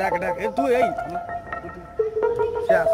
ডাক ডাক ডাক এ তুই এই সে আস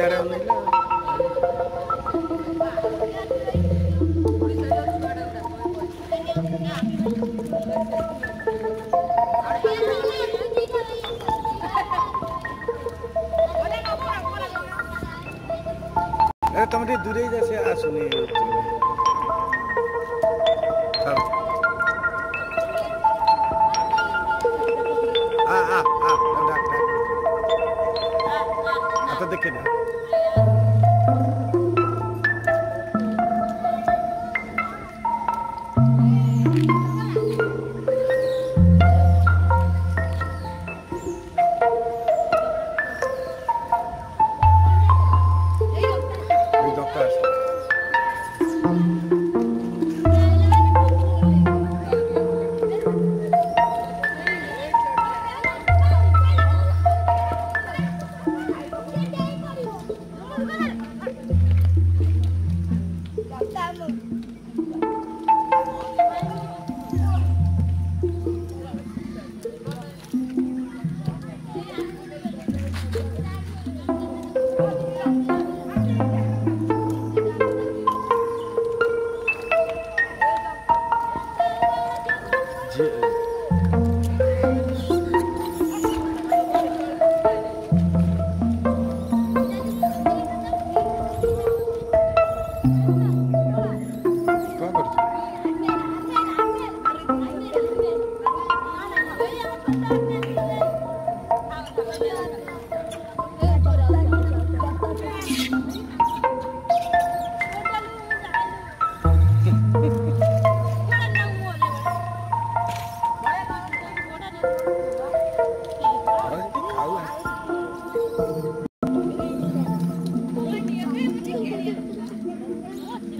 É melhor. Estamos de dureza, você acha, né? legit.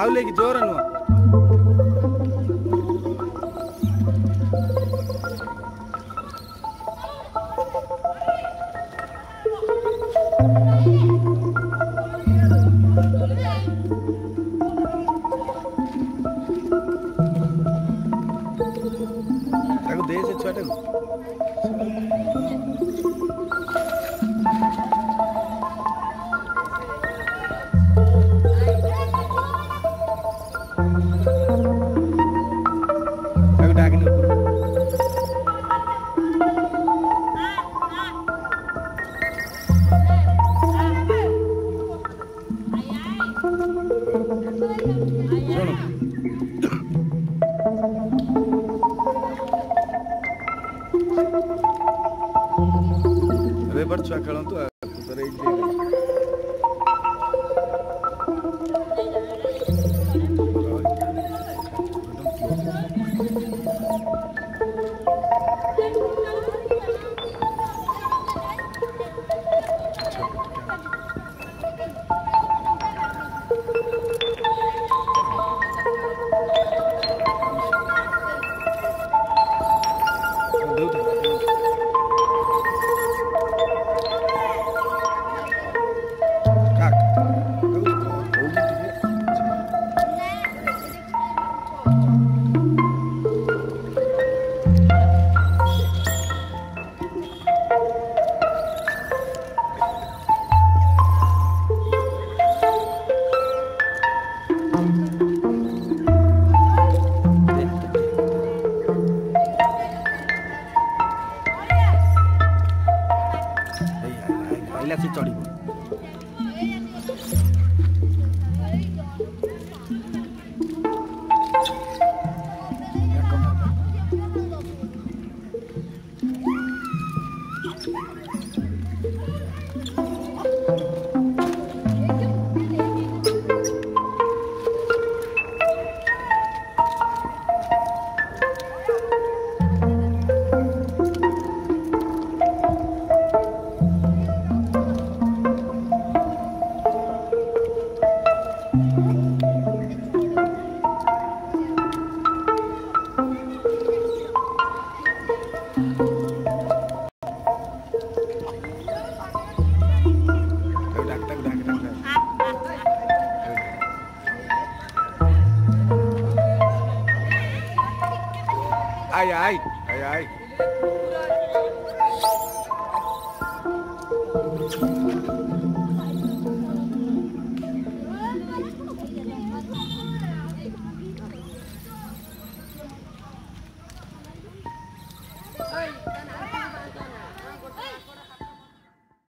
ಹಾವ್ಲಿಗೆ ಜೋರನ್ನು రేపటి చక్కడంతో ai vậy ai vậy